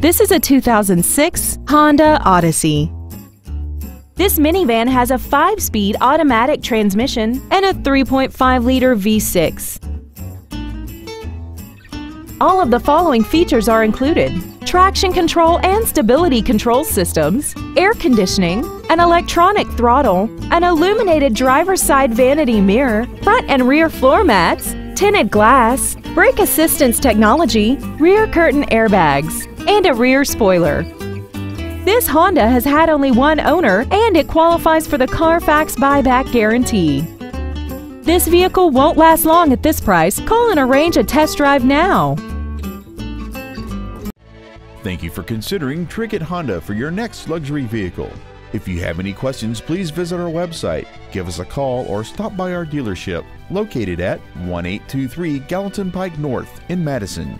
This is a 2006 Honda Odyssey. This minivan has a 5-speed automatic transmission and a 3.5-liter V6. All of the following features are included. Traction control and stability control systems, air conditioning, an electronic throttle, an illuminated driver's side vanity mirror, front and rear floor mats, tinted glass, brake assistance technology, rear curtain airbags, and a rear spoiler. This Honda has had only one owner and it qualifies for the Carfax buyback guarantee. This vehicle won't last long at this price. Call and arrange a test drive now. Thank you for considering Trickett Honda for your next luxury vehicle. If you have any questions, please visit our website, give us a call, or stop by our dealership located at 1823 Gallatin Pike North in Madison.